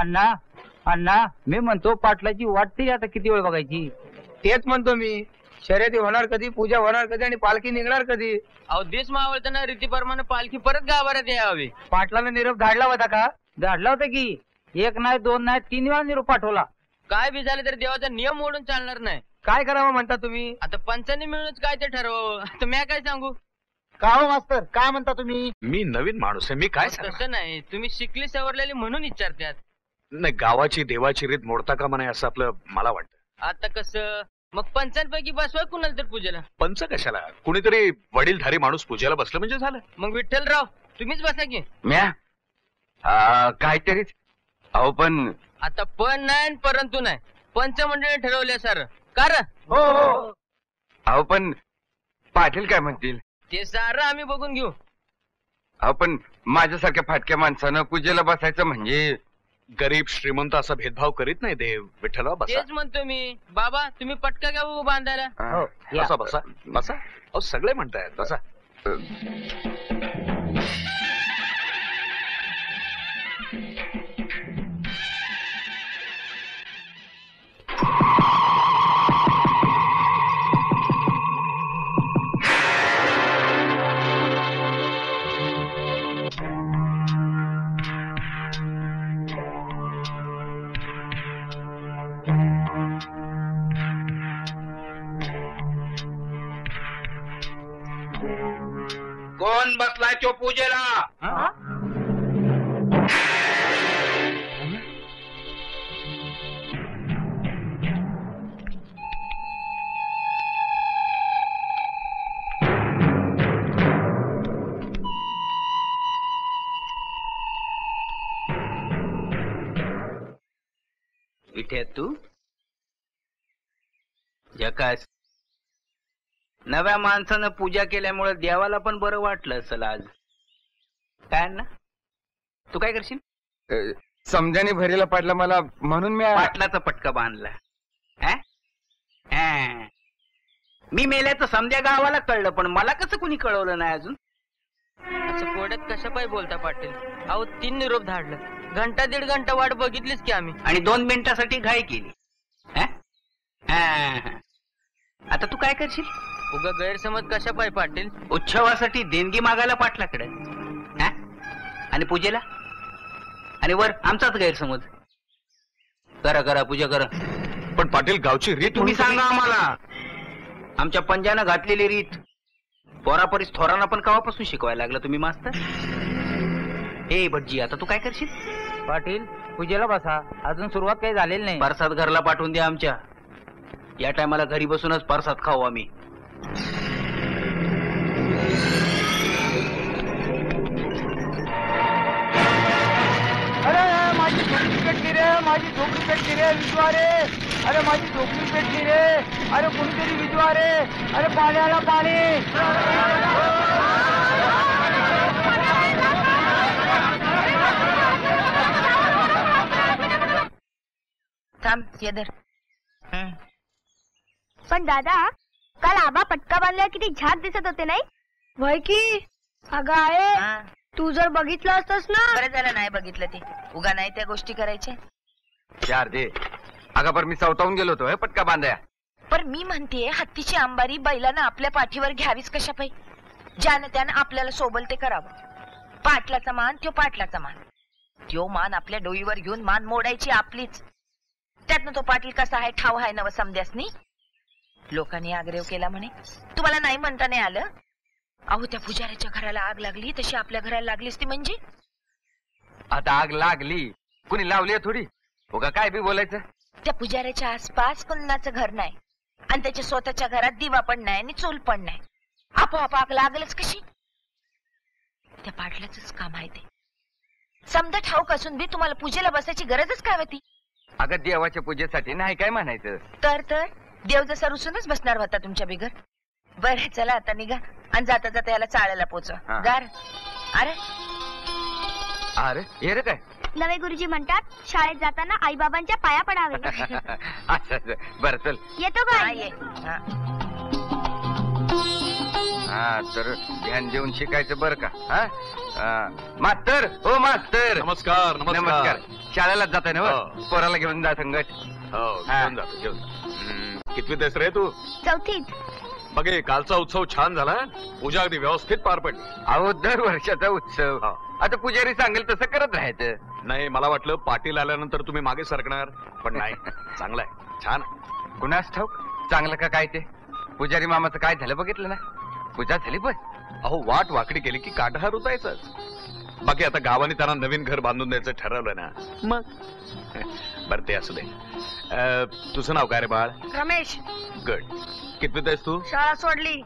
अण्णा अण्णा मी म्हणतो पाटलाची वाट तरी आता किती वेळ बघायची? तेच म्हणतो मी. शर्यती होणार कधी पूजा होणार कधी आणि पालखी निघणार कधी? अहो देश मावळताना रीतीप्रमाणे पालखी परत गाभाऱ्यात यावी. पाटलानं निरोप धाडला होता का? धाडला होता की? एक नाही दोन नाही तीन वेळा निरोप पाठवला. काय बी झाले तरी देवाचा नियम मोडून चालणार नाही. काय करावं म्हणता तुम्ही? आता पंचांनी मिळूनच काय ते ठरवावं? आता मी काय सांगू? का हो मास्तर? काय म्हणता तुम्ही? मी नवीन माणूस आहे मी काय सांगणार? तसं नाही. तुम्ही शिकली सवरलेली म्हणून विचारत्यात नाही गावाची देवाची रीत मोडता का म्हणे असं आपलं मला वाटतं. आता कसं? मग पंचांपैकी बसवा कुणाला तर पूजेला. पंच कशाला? कुणीतरी वडीलधारी माणूस पूजेला बसलं म्हणजे झालं. मग विठ्ठलराव तुम्हीच बसा की. म्या? काहीतरीच अहो पण आता पण नाही आणि परंतु नाही. पंच मंडळी ठरवले सर कार अहो पण पाटील काय म्हणतील? ते सारं आम्ही बघून घेऊ. अहो पण माझ्यासारख्या फाटक्या माणसानं पूजेला बसायचं म्हणजे गरीब श्रीमंत असा भेदभाव करीत नाही देव. विठ्ठलराव बसा. तेच म्हणतो मी. बाबा तुम्ही पटका घ्या बघू बांधायला? हो. या. बसा बसा. बसा. अहो सगळे म्हणतायत. बसा. कोण बसलाय तो पूजेला? तू? जकास. नव्या माणसानं पूजा केल्यामुळे देवाला पण बरं वाटलं असेल आज. काय ना तू काय करशील? समजाने भरीला पाडला मला म्हणून मी पाटलाचा पटका बांधला. हा? हा. मी मेल्याचं समध्या गावाला कळलं पण मला कसं कुणी कळवलं नाही अजून? असं कोड्यात कशा पाय बोलता पाटील? अहो तीन निरोप धाडलं. घंटा दीड घंटा वाट बघितलीच की आम्ही. आणि दोन मिनिटासाठी घाई केली. हा? हा. आता तू काय करशील? उगा गैरसमज कशा पाय पाटील? उत्सवासाठी देणगी मागायला पाटलाकडे. हा? आणि पूजेला? आणि वर आमचाच गैरसमज. करा करा पूजा करा. पण पाटील गावची रीत तुम्ही म्हणून सांगा आम्हाला. आमच्या पंजानं घातलेली रीत. पोरापरीस थोरांना पण कवापासून शिकवायला लागला तुम्ही मास्तर? ए भटजी आता तू काय करशील? पाटील पूजेला बसा. अजून सुरुवात काही झालेली नाही. परसाद घरला पाठवून द्या आमच्या. या टायमाला घरी बसूनच परसाद खाऊ आम्ही. अरे माझी झोपडी पेटली रे माझी झोपडी पेटली रे विजवा रे. अरे माझी झोपडी पेटली रे. अरे कोणीतरी विजवा रे. अरे पाण्याला पाणी. थांब येदर. पण दादा काल आबा पटका बांधल्या किती झाक दिसत होते नाही? वय की? अगं आहे. तू जर बघितलं असतस ना. बरं झालं नाही बघितलं ते. उगा नाही त्या गोष्टी करायच्या. चार दे. अगं पण मी चौथावून गेलो होतो हे पटका बांधाया पण मी म्हणतेय हत्तीची अंबारी बैलानं आपल्या पाठीवर घ्यावीच कशा पाहिजे ज्यानं त्यानं आपल्याला सोबल ते करावं. पाटलाचा मान त्यो पाटलाचा मान. त्यो मान आपल्या डोईवर घेऊन मान मोडायची आपलीच. त्यातनं तो पाटील कसा आहे ठाव आहे नव समध्यासनी लोकांनी आग्रह केला म्हणे. तुम्हाला नाही म्हणता नाही आलं? अहो त्या पुजाऱ्याच्या घराला आग लागली तशी आपल्या घराला लागली असती म्हणजे? आता आग लागली. कुणी लावली थोडी? काय बी बोलायचं? त्या पुजाऱ्याच्या आसपास कुणाचं घर नाही. आणि त्याच्या स्वतःच्या घरात दिवा पण नाही आणि चूल पण नाही. आपोआप आग लागलच कशी? त्या पाटलाच काम आहे ते. समजा ठाऊक असून बी तुम्हाला पूजेला बसायची गरजच काय होती? अगं देवाच्या पूजेसाठी नाही काय म्हणायचं? तर तर? देव जसा रुसूनच बसणार होता तुमच्या बिगर? बरं चला आता निघा आणि जाता जाता याला चाळायला पोचवा. हा. गार. अरे? अरे ये रे काय? नवे गुरुजी म्हणतात शाळेत जाताना आई बाबांच्या पाया पडावे. असं असं. बरं चल. येतो का हा, आई? हा. हा हा तर ध्यान देऊन शिकायचं बरं का हा? हा. मास्तर हो मास्तर. नमस्कार नमस्कार. शाळेला जाताय ना हो. हो? पोराला घेऊन जा संगत हो हा. घेऊन जातो घेऊन जातो. हम्म, कितवीत आहेस रे तू? चौथीत. बघे कालचा उत्सव छान झाला पूजा अगदी व्यवस्थित पार पडली. अहो दर वर्षाचा उत्सव. हा. आता पुजारी सांगेल तसं करत राहायचं. नाही मला वाटलं पाटील आल्यानंतर तुम्ही मागे सरकणार पण नाही. चांगलं आहे. छान. आहे. कुणास ठाऊक? चांगलं का काय ते? पुजारी मामाचं काय झालं बघितलं ना? पूजा झाली पण अहो वाट वाकडी केली की काटहार उतायचाच बाकी आता गावाने त्यांना नवीन घर बांधून द्यायचं ठरवलं ना. मग? बरं ते असू दे. अं, तुझं नाव काय रे बाळ? रमेश. गड. कितवीत आहेस तू? शाळा सोडली.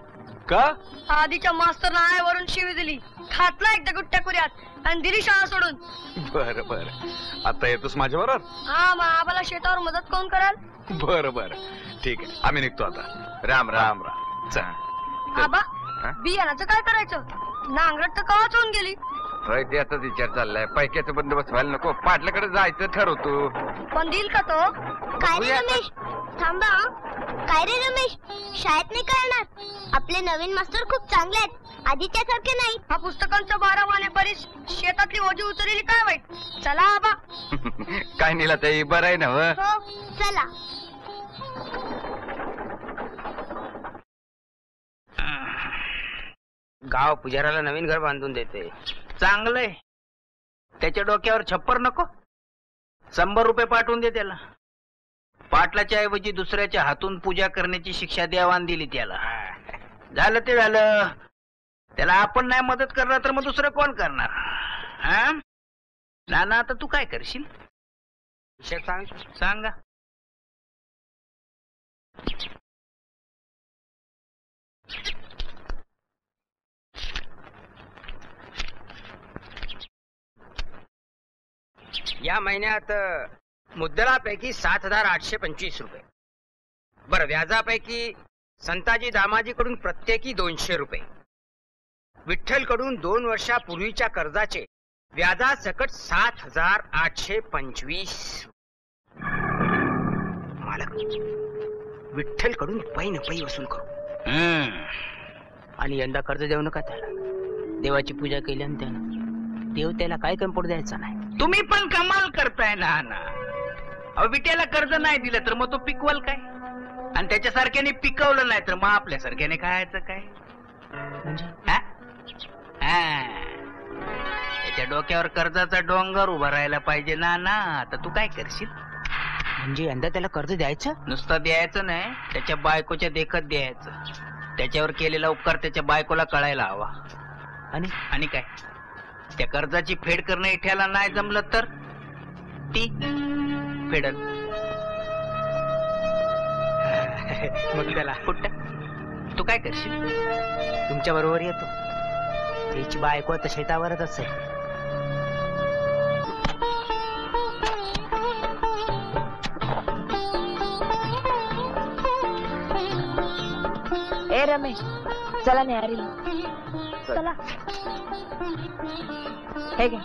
का? आधीच्या मास्तर नाळ्यावरून शिवी दिली. घातला एकदा गुट्ट्या कुऱ्यात आणि दिली शाळा सोडून. बर बर. आता येतोस माझ्या बरोबर हा मग आम्हाला शेतावर मदत कोण कराल? बर बर. ठीक आहे. आम्ही निघतो आता. राम राम राम राम. चल. आबा. हा? बियाणाचं काय करायचं? नांगरट तर कवाच होऊन गेली? होय ते विचार चाललाय. पैक्याचा बंदोबस्त व्हायला नको. पाटलाकडे जायचं ठरवतो पण देईल का तो? काय रे. रमेश? थांबा काय रे रमेश? शाळेत नाही करणार आपले नवीन मास्टर खूप चांगले आहेत. आधीच्यासारखे नाही. हा पुस्तकांचं बारा माने बरीच शेतातली ओझी उचललेली काय वाईट? चला आबा. काय नेला ताई? बरं आहे ना? हो चला. गाव पुजाऱ्याला नवीन घर बांधून देते. चांगलंय. त्याच्या डोक्यावर छप्पर नको. शंभर रुपये पाठवून दे त्याला. पाटलाच्या ऐवजी दुसऱ्याच्या हातून पूजा करण्याची शिक्षा देवान दिली त्याला. झालं ते झालं. त्याला आपण नाही मदत करणार तर मग दुसरं कोण करणार? हा? नाना आता तू काय करशील? सांग. सांगा. या महिन्यात मुद्दलापैकी सात हजार आठशे पंचवीस रुपये. बरं व्याजापैकी संताजी दामाजीकडून प्रत्येकी दोनशे रुपये. विठ्ठलकडून दोन वर्षापूर्वीच्या कर्जाचे व्याजासकट सात हजार आठशे पंचवीस. मालक विठ्ठलकडून पै न पै वसूल करू. हम्म. आणि यंदा कर्ज देऊ नका त्याला. देवाची पूजा केली आणि त्यानं. देव त्याला काय कंपोट द्यायचा नाही. तुम्ही पण कमाल करताय ना ना अहो विट्याला कर्ज नाही दिलं तर मग तो पिकवल काय? आणि त्याच्यासारख्याने पिकवलं नाही तर मग आपल्यासारख्याने खायचं काय? म्हणजे. त्याच्या डोक्यावर कर्जाचा डोंगर उभा राहायला पाहिजे ना ना आता तू काय करशील? म्हणजे यंदा त्याला कर्ज द्यायचं? नुसतं द्यायचं नाही त्याच्या बायकोच्या देखत द्यायचं. त्याच्यावर केलेला उपकार त्याच्या बायकोला कळायला हवा. आणि? आणि काय? त्या कर्जाची फेड करणं इठ्याला नाही जमलं तर ती फेडल. मग त्याला कुठं तू काय करशील? तुमच्या बरोबर येतो. त्याची बायको आता शेतावरच असेल ए रमेश चला न्यारी चला. हे घ्या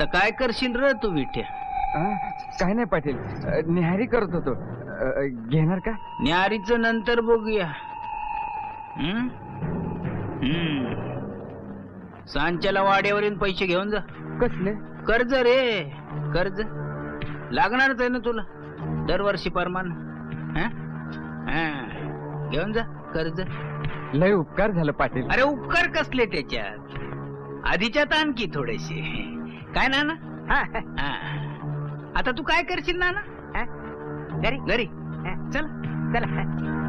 तर काय करशील र तू विठ्या काय नाही पाटील अ, न्याहारी करत होतो. घेणार का? न्यारीच नंतर बघूया. हं? हं. सांच्याला वाड्यावरील पैसे घेऊन जा. कसले? कर्ज रे कर्ज. लागणारच आहे ना तुला. दरवर्षी परमान. घेऊन जा. कर्ज? लय उपकार झालं पाटील. अरे उपकार कसले त्याच्यात? आधीच्यात आणखी थोडेसे. काय ना ना आता तू काय करशील ना ना घरी. घरी. चल. चला.